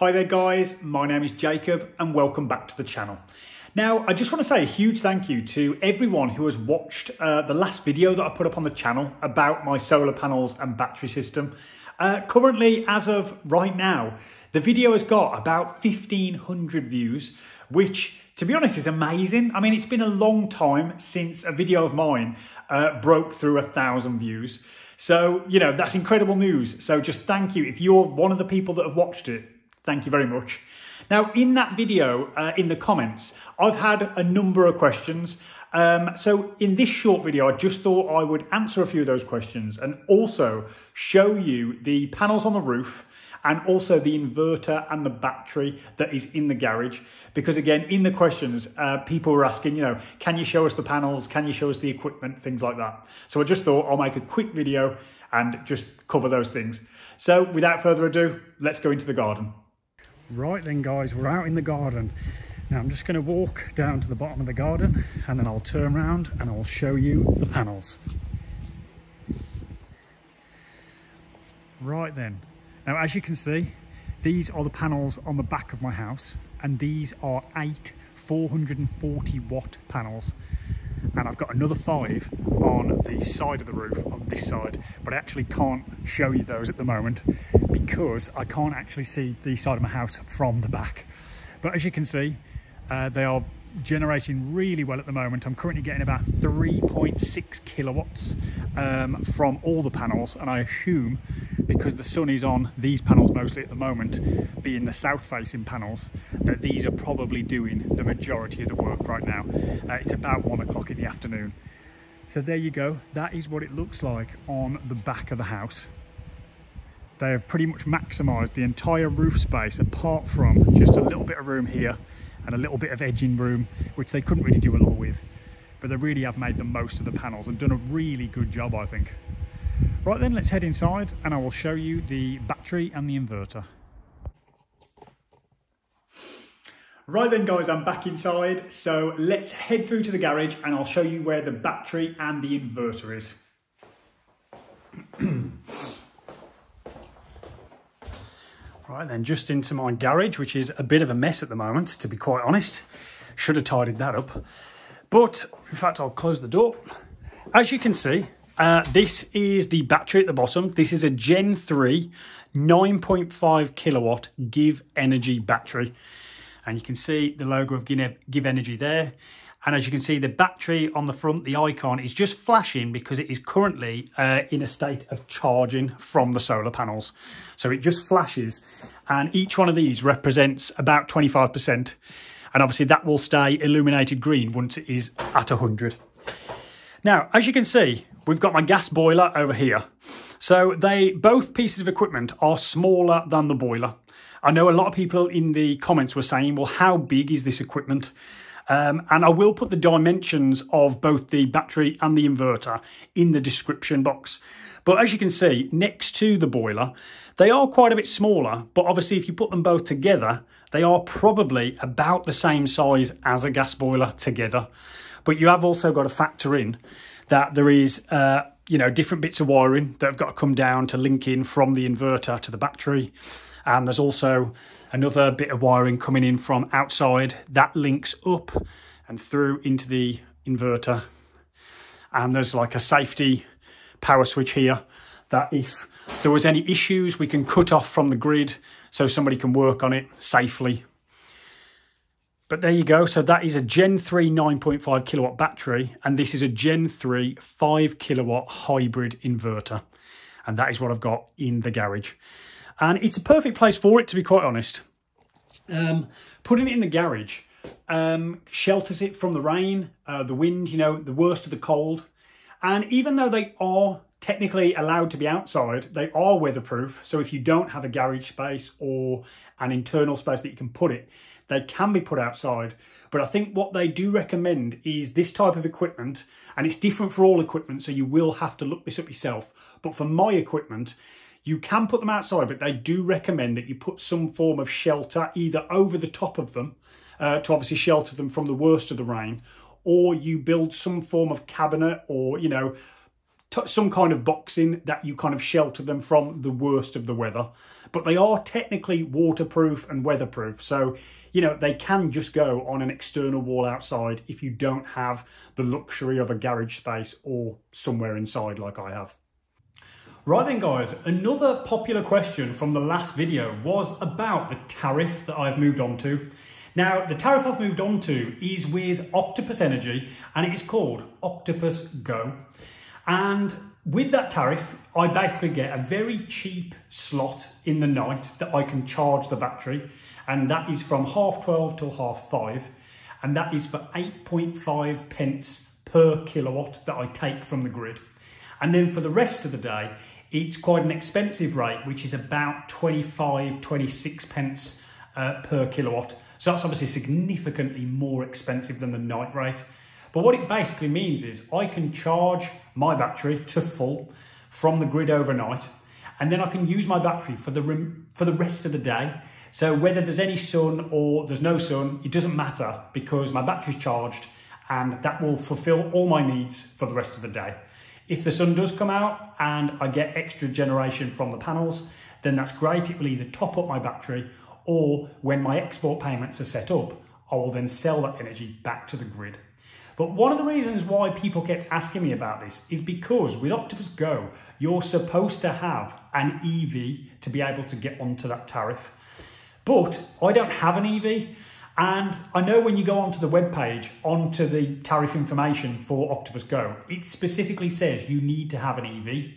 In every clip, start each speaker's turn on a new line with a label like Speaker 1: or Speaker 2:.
Speaker 1: Hi there guys, my name is Jacob and welcome back to the channel. Now, I just want to say a huge thank you to everyone who has watched uh, the last video that I put up on the channel about my solar panels and battery system. Uh, currently, as of right now, the video has got about 1500 views, which to be honest is amazing. I mean, it's been a long time since a video of mine uh, broke through a thousand views. So, you know, that's incredible news. So just thank you. If you're one of the people that have watched it, Thank you very much. Now, in that video, uh, in the comments, I've had a number of questions. Um, so in this short video, I just thought I would answer a few of those questions and also show you the panels on the roof and also the inverter and the battery that is in the garage. Because again, in the questions, uh, people were asking, you know, can you show us the panels? Can you show us the equipment? Things like that. So I just thought I'll make a quick video and just cover those things. So without further ado, let's go into the garden. Right then guys, we're out in the garden. Now I'm just going to walk down to the bottom of the garden and then I'll turn around and I'll show you the panels. Right then, now as you can see, these are the panels on the back of my house and these are eight 440 watt panels and I've got another five on the side of the roof on this side but I actually can't show you those at the moment because I can't actually see the side of my house from the back. But as you can see uh, they are generating really well at the moment. I'm currently getting about 3.6 kilowatts um, from all the panels and I assume because the sun is on these panels mostly at the moment, being the south facing panels, that these are probably doing the majority of the work right now. Uh, it's about one o'clock in the afternoon. So there you go, that is what it looks like on the back of the house. They have pretty much maximised the entire roof space apart from just a little bit of room here and a little bit of edging room, which they couldn't really do a lot with. But they really have made the most of the panels and done a really good job, I think. Right then, let's head inside and I will show you the battery and the inverter. Right then guys, I'm back inside. So let's head through to the garage and I'll show you where the battery and the inverter is. Right then, just into my garage, which is a bit of a mess at the moment, to be quite honest. Should have tidied that up. But, in fact, I'll close the door. As you can see, uh, this is the battery at the bottom. This is a Gen 3 9.5 kilowatt Give Energy battery. And you can see the logo of GivEnergy there. And as you can see, the battery on the front, the icon, is just flashing because it is currently uh, in a state of charging from the solar panels. So it just flashes. And each one of these represents about 25%. And obviously that will stay illuminated green once it is at 100. Now, as you can see, we've got my gas boiler over here. So they both pieces of equipment are smaller than the boiler. I know a lot of people in the comments were saying, well, how big is this equipment? Um, and I will put the dimensions of both the battery and the inverter in the description box. But as you can see, next to the boiler, they are quite a bit smaller, but obviously if you put them both together, they are probably about the same size as a gas boiler together. But you have also got to factor in that there is, uh, you know, different bits of wiring that have got to come down to link in from the inverter to the battery. And there's also another bit of wiring coming in from outside that links up and through into the inverter. And there's like a safety power switch here that if there was any issues, we can cut off from the grid so somebody can work on it safely. But there you go. So that is a Gen 3 9.5 kilowatt battery, and this is a Gen 3 5 kilowatt hybrid inverter. And that is what I've got in the garage and it's a perfect place for it to be quite honest. Um, putting it in the garage um, shelters it from the rain uh, the wind you know the worst of the cold. And even though they are technically allowed to be outside they are weatherproof. So if you don't have a garage space or an internal space that you can put it they can be put outside. But i think what they do recommend is this type of equipment and it's different for all equipment so you will have to look this up yourself. But for my equipment you can put them outside, but they do recommend that you put some form of shelter either over the top of them uh, to obviously shelter them from the worst of the rain, or you build some form of cabinet or, you know, some kind of boxing that you kind of shelter them from the worst of the weather. but they are technically waterproof and weatherproof. So, you know, they can just go on an external wall outside if you don't have the luxury of a garage space or somewhere inside like I have. Right then guys, another popular question from the last video was about the tariff that I've moved on to. Now, the tariff I've moved on to is with Octopus Energy and it is called Octopus Go. And with that tariff, I basically get a very cheap slot in the night that I can charge the battery. And that is from half 12 till half 5. And that is for 8.5 pence per kilowatt that I take from the grid. And then for the rest of the day, it's quite an expensive rate, which is about 25, 26 pence uh, per kilowatt. So that's obviously significantly more expensive than the night rate. But what it basically means is I can charge my battery to full from the grid overnight, and then I can use my battery for the, for the rest of the day. So whether there's any sun or there's no sun, it doesn't matter because my battery's charged and that will fulfill all my needs for the rest of the day. If the sun does come out and I get extra generation from the panels, then that's great. It will either top up my battery or when my export payments are set up, I will then sell that energy back to the grid. But one of the reasons why people kept asking me about this is because with Octopus Go, you're supposed to have an EV to be able to get onto that tariff. But I don't have an EV. And I know when you go onto the web page, onto the tariff information for Octopus Go, it specifically says you need to have an EV.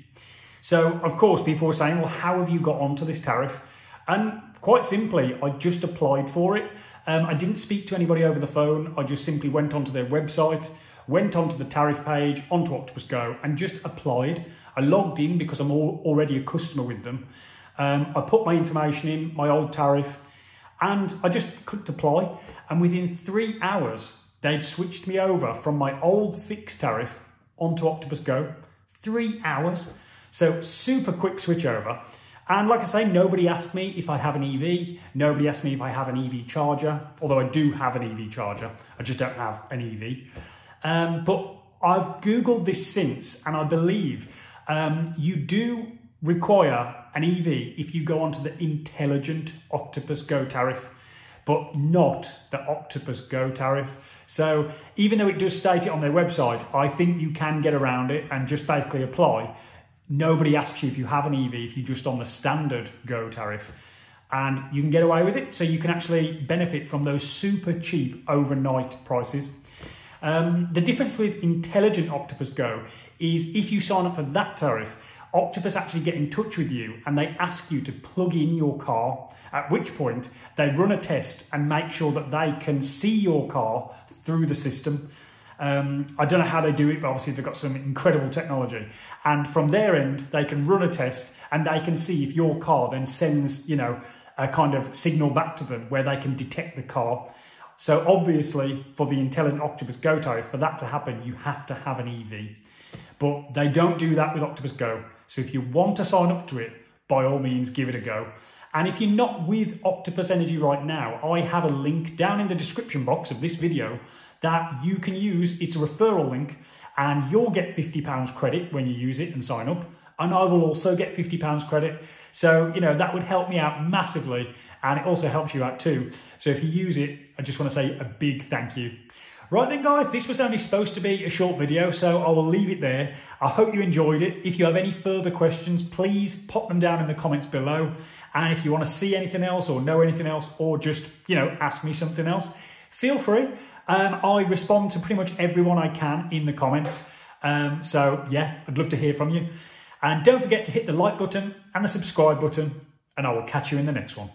Speaker 1: So, of course, people were saying, well, how have you got onto this tariff? And quite simply, I just applied for it. Um, I didn't speak to anybody over the phone. I just simply went onto their website, went onto the tariff page, onto Octopus Go, and just applied. I logged in because I'm already a customer with them. Um, I put my information in, my old tariff, and I just clicked apply. And within three hours, they'd switched me over from my old fixed tariff onto Octopus Go. Three hours. So super quick switch over. And like I say, nobody asked me if I have an EV. Nobody asked me if I have an EV charger, although I do have an EV charger. I just don't have an EV. Um, but I've Googled this since, and I believe um, you do require an EV if you go onto the intelligent Octopus Go tariff, but not the Octopus Go tariff. So even though it does state it on their website, I think you can get around it and just basically apply Nobody asks you if you have an EV if you're just on the standard Go tariff. And you can get away with it, so you can actually benefit from those super cheap overnight prices. Um, the difference with Intelligent Octopus Go is if you sign up for that tariff, Octopus actually get in touch with you and they ask you to plug in your car, at which point they run a test and make sure that they can see your car through the system. Um, I don't know how they do it, but obviously they've got some incredible technology. And from their end, they can run a test and they can see if your car then sends, you know, a kind of signal back to them where they can detect the car. So obviously, for the Intelligent Octopus Go tariff, for that to happen, you have to have an EV. But they don't do that with Octopus Go. So if you want to sign up to it, by all means, give it a go. And if you're not with Octopus Energy right now, I have a link down in the description box of this video that you can use. It's a referral link and you'll get £50 credit when you use it and sign up. And I will also get £50 credit. So, you know, that would help me out massively. And it also helps you out too. So if you use it, I just want to say a big thank you. Right then guys, this was only supposed to be a short video, so I will leave it there. I hope you enjoyed it. If you have any further questions, please pop them down in the comments below. And if you want to see anything else or know anything else, or just, you know, ask me something else, feel free. Um, I respond to pretty much everyone I can in the comments. Um, so yeah, I'd love to hear from you. And don't forget to hit the like button and the subscribe button, and I will catch you in the next one.